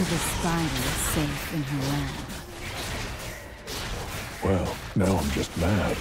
Only the spider is safe in her web. Well, now I'm just mad.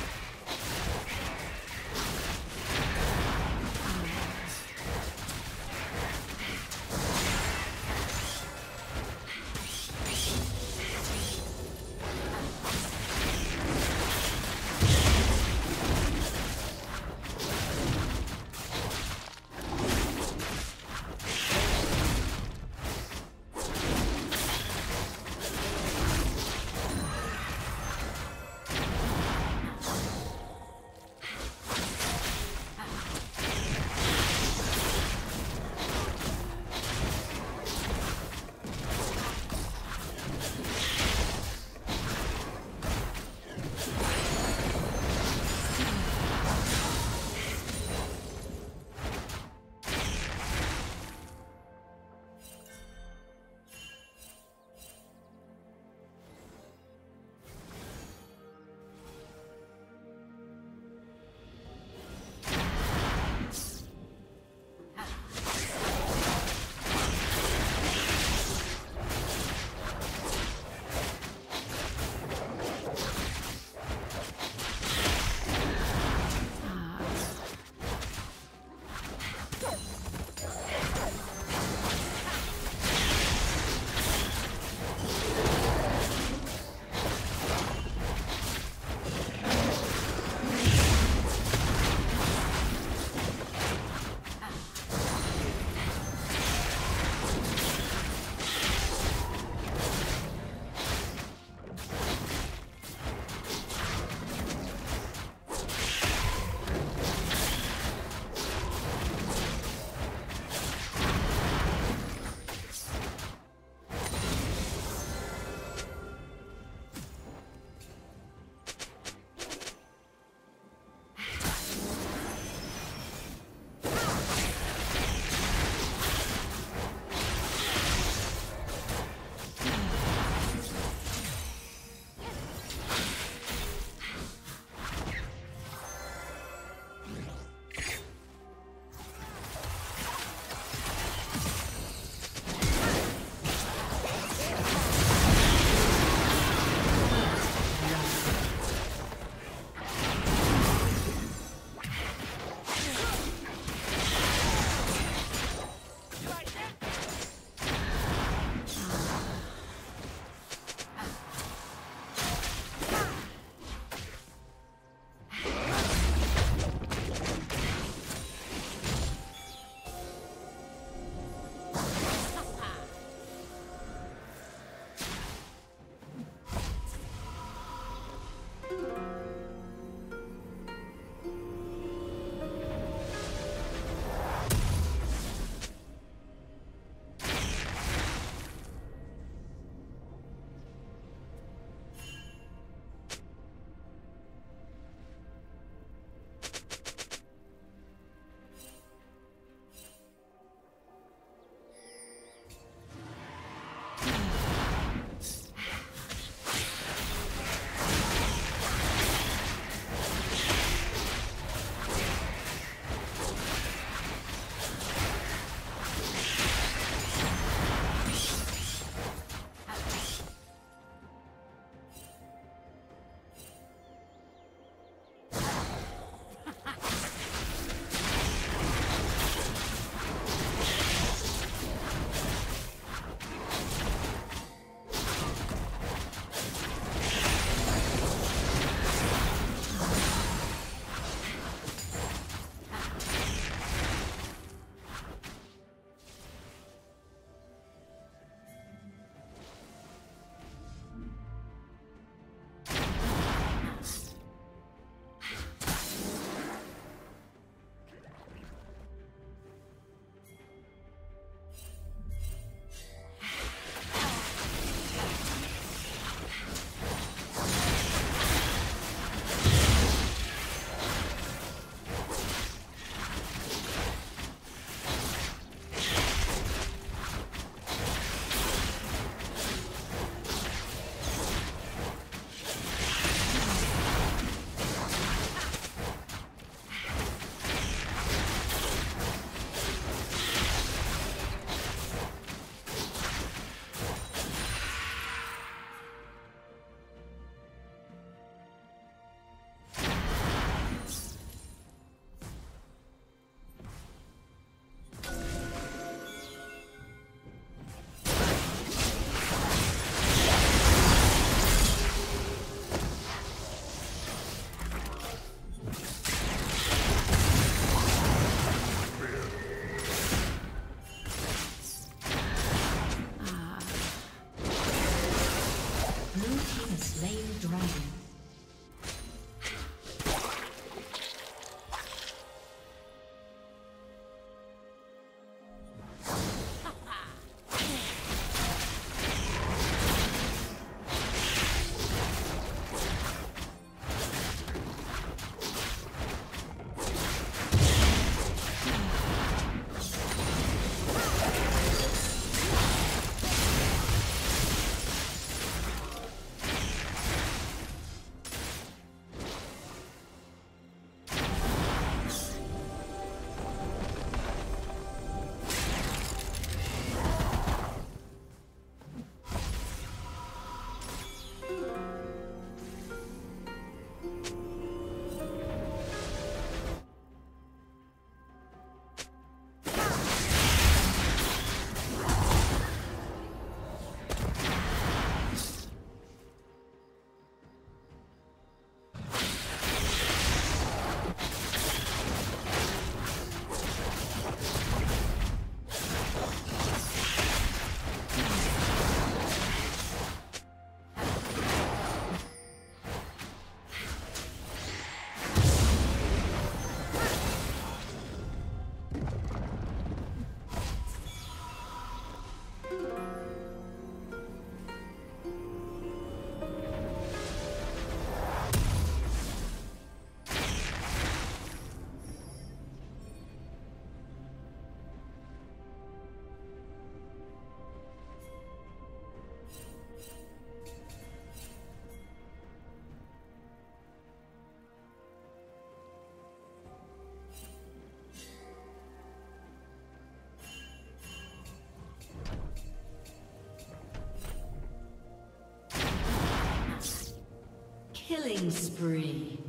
Killing spree.